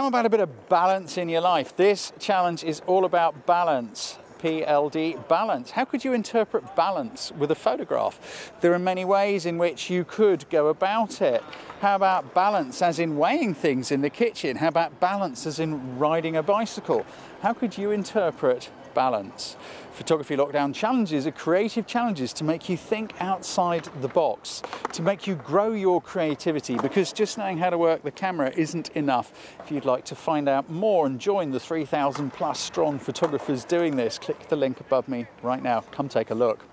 How about a bit of balance in your life? This challenge is all about balance. PLD balance. How could you interpret balance with a photograph? There are many ways in which you could go about it. How about balance as in weighing things in the kitchen? How about balance as in riding a bicycle? How could you interpret balance. Photography Lockdown challenges are creative challenges to make you think outside the box, to make you grow your creativity because just knowing how to work the camera isn't enough. If you'd like to find out more and join the 3,000 plus strong photographers doing this, click the link above me right now. Come take a look.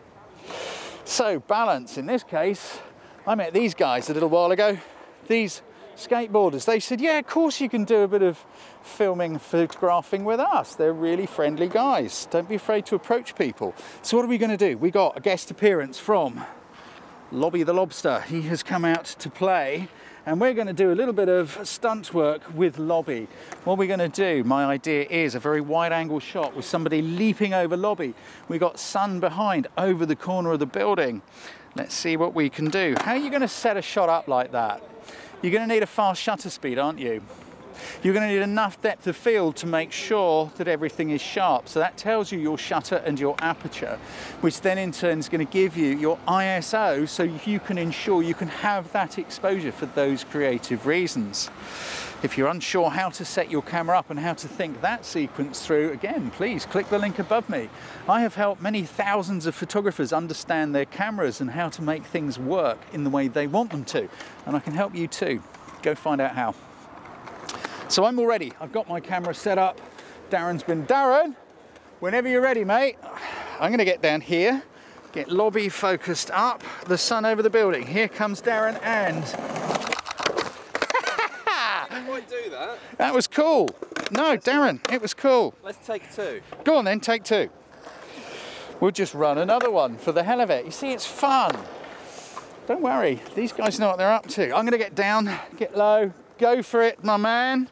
So balance, in this case, I met these guys a little while ago. These skateboarders. They said, yeah, of course you can do a bit of filming, photographing with us. They're really friendly guys. Don't be afraid to approach people. So what are we going to do? We got a guest appearance from Lobby the Lobster. He has come out to play and we're going to do a little bit of stunt work with Lobby. What we're going to do, my idea is a very wide angle shot with somebody leaping over Lobby. We've got sun behind over the corner of the building. Let's see what we can do. How are you going to set a shot up like that? You're going to need a fast shutter speed, aren't you? You're going to need enough depth of field to make sure that everything is sharp. So that tells you your shutter and your aperture, which then in turn is going to give you your ISO so you can ensure you can have that exposure for those creative reasons. If you're unsure how to set your camera up and how to think that sequence through, again, please click the link above me. I have helped many thousands of photographers understand their cameras and how to make things work in the way they want them to. And I can help you too. Go find out how. So I'm all ready. I've got my camera set up. Darren's been, Darren, whenever you're ready, mate, I'm gonna get down here, get lobby focused up, the sun over the building. Here comes Darren and do that. That was cool. No, Darren, it was cool. Let's take two. Go on then, take two. We'll just run another one for the hell of it. You see, it's fun. Don't worry, these guys know what they're up to. I'm gonna get down, get low, go for it, my man.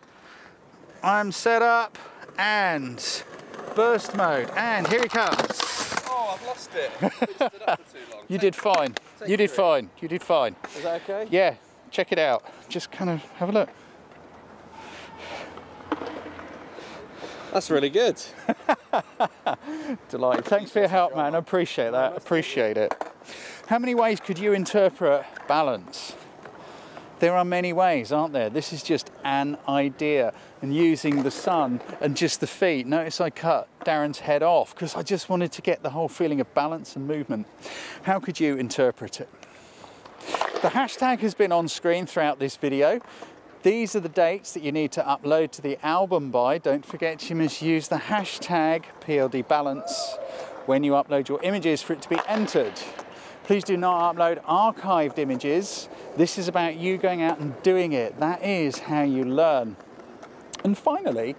I'm set up and burst mode, and here he comes. Oh, I've lost it. you did fine. You did fine. You did fine. Is that okay? Yeah, check it out. Just kind of have a look. That's really good. Delighted. Thanks for your help, man. I appreciate that. Appreciate it. How many ways could you interpret balance? There are many ways, aren't there? This is just an idea. And using the sun and just the feet. Notice I cut Darren's head off because I just wanted to get the whole feeling of balance and movement. How could you interpret it? The hashtag has been on screen throughout this video. These are the dates that you need to upload to the album by. Don't forget you must use the hashtag PLD Balance when you upload your images for it to be entered. Please do not upload archived images. This is about you going out and doing it. That is how you learn. And finally,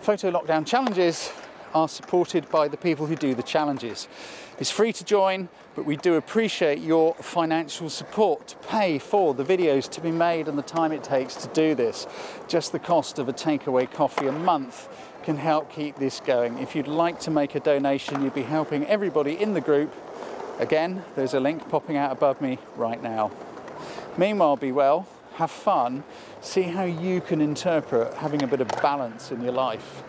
photo lockdown challenges are supported by the people who do the challenges. It's free to join, but we do appreciate your financial support to pay for the videos to be made and the time it takes to do this. Just the cost of a takeaway coffee a month can help keep this going. If you'd like to make a donation, you'd be helping everybody in the group. Again, there's a link popping out above me right now. Meanwhile, be well, have fun, see how you can interpret having a bit of balance in your life.